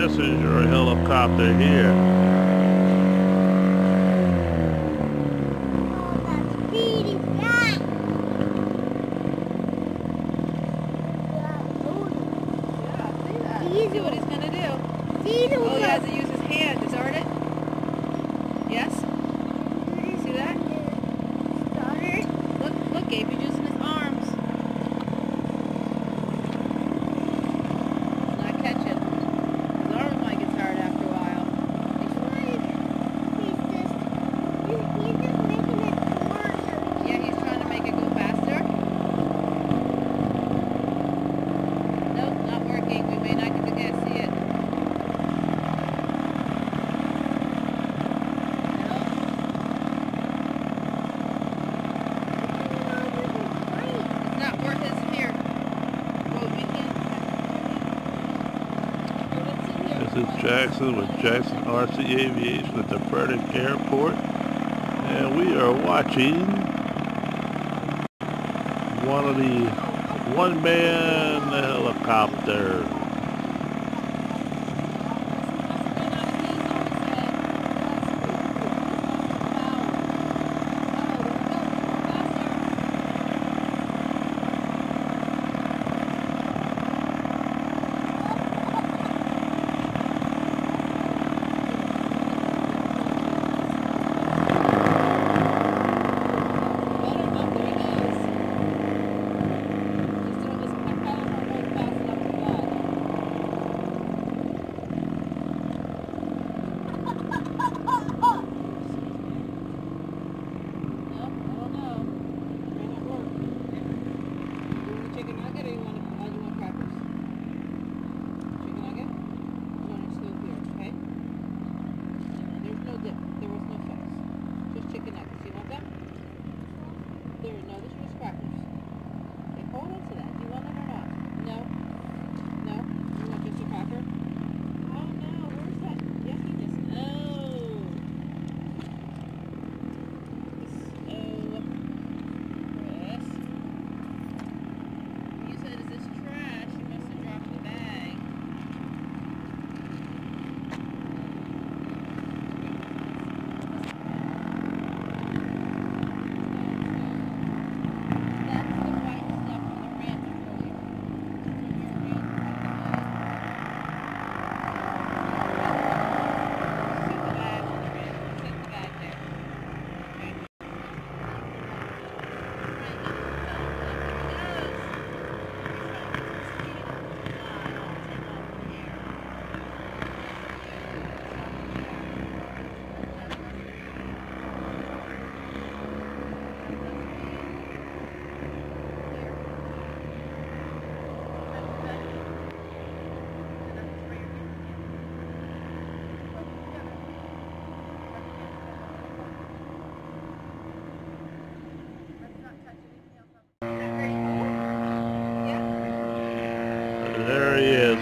this is your helicopter here. See what he's gonna do. See the oh, he to his hand, it? Yes? See that? Look, look, Gabe, Jackson with Jackson RC Aviation at the Frederick Airport. And we are watching one of the one-man helicopters.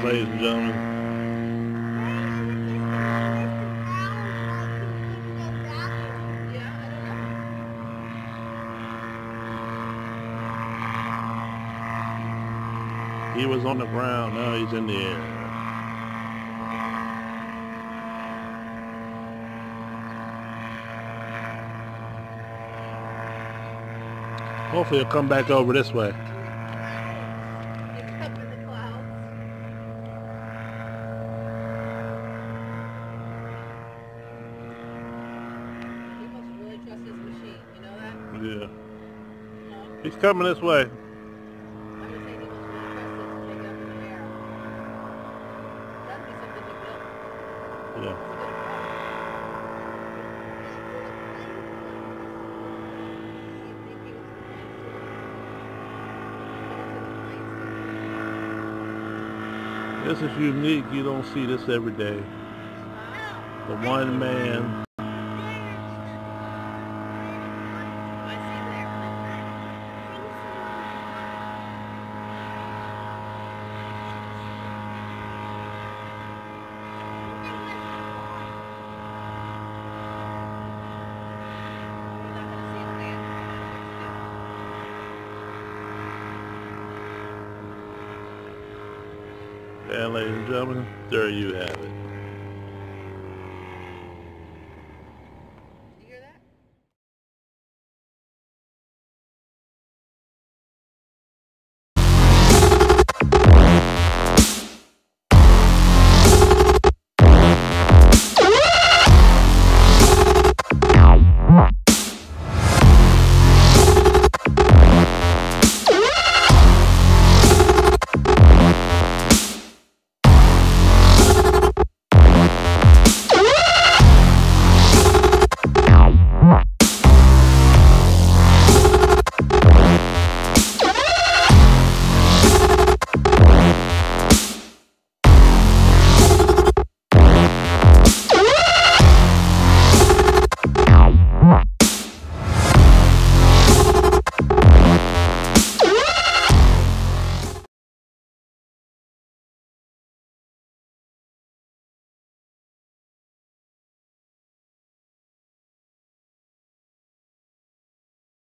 ladies and gentlemen. He was on the ground, now he's in the air. Hopefully he'll come back over this way. Yeah. He's coming this way. Yeah. This is unique. You don't see this every day. The one man And ladies and gentlemen, there you have it.